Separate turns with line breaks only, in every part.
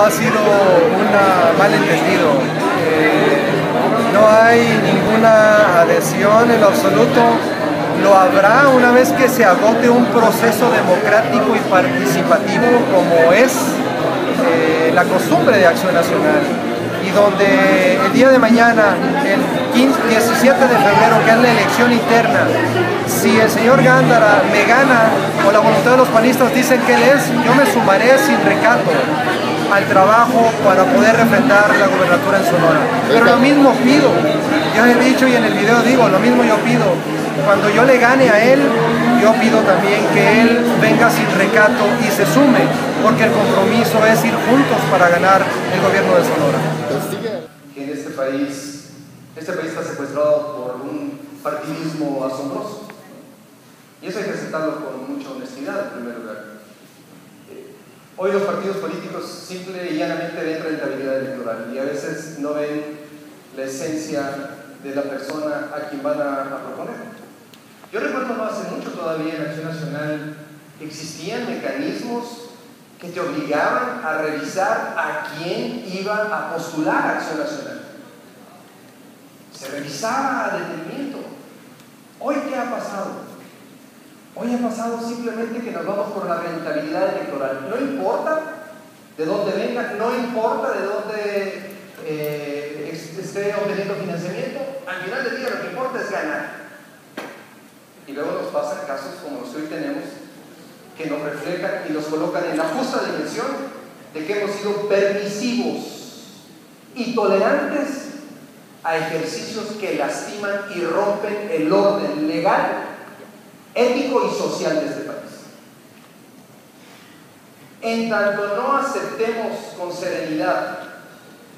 ha sido un malentendido. Eh, no hay ninguna adhesión en lo absoluto. Lo habrá una vez que se agote un proceso democrático y participativo como es eh, la costumbre de Acción Nacional y donde el día de mañana, el 17 de febrero, que es la elección interna, si el señor Gándara me gana o la voluntad de los panistas dicen que él es, yo me sumaré sin recato al trabajo para poder refrendar la gubernatura en Sonora. Pero lo mismo pido, yo he dicho y en el video digo, lo mismo yo pido, cuando yo le gane a él, yo pido también que él venga sin recato y se sume, porque el compromiso es ir juntos para ganar el gobierno de Sonora.
Que en este país, este país está secuestrado por un partidismo asombroso. Y eso hay que aceptarlo con mucha honestidad, en primer lugar. Hoy los partidos políticos simple y llanamente ven rentabilidad electoral y a veces no ven la esencia de la persona a quien van a, a proponer. Yo recuerdo no hace mucho todavía en Acción Nacional existían mecanismos que te obligaban a revisar a quién iba a postular a Acción Nacional. Se revisaba a detenimiento. Hoy, ¿qué ha pasado? Hoy ha pasado simplemente que nos vamos por la rentabilidad electoral. No importa de dónde venga, no importa de dónde eh, esté obteniendo financiamiento, al final del día lo que importa es ganar. Y luego nos pasan casos como los que hoy tenemos, que nos reflejan y nos colocan en la justa dimensión de que hemos sido permisivos y tolerantes a ejercicios que lastiman y rompen el orden legal, ético y social de este país. En tanto no aceptemos con serenidad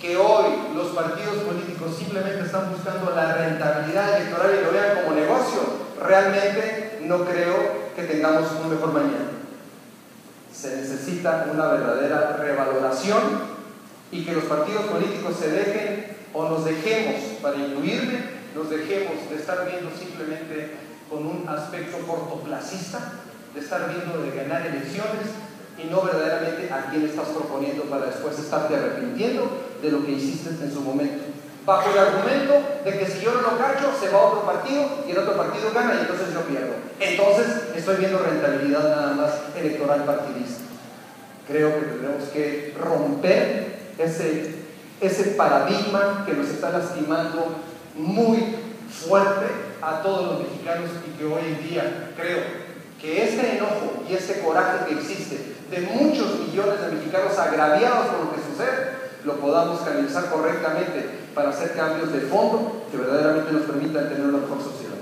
que hoy los partidos políticos simplemente están buscando la rentabilidad electoral y lo vean como negocio, realmente no creo que tengamos un mejor mañana. Se necesita una verdadera revaloración y que los partidos políticos se dejen o nos dejemos, para incluirme, nos dejemos de estar viendo simplemente con un aspecto cortoplacista, de estar viendo de ganar elecciones y no verdaderamente a quién estás proponiendo para después estarte arrepintiendo de lo que hiciste en su momento bajo el argumento de que si yo no lo cacho, se va a otro partido y el otro partido gana y entonces yo pierdo. Entonces estoy viendo rentabilidad nada más electoral partidista. Creo que tendremos que romper ese, ese paradigma que nos está lastimando muy fuerte a todos los mexicanos y que hoy en día creo que ese enojo y ese coraje que existe de muchos millones de mexicanos agraviados por lo que sucede, lo podamos canalizar correctamente para hacer cambios de fondo que verdaderamente nos permitan tener una mejor sociedad.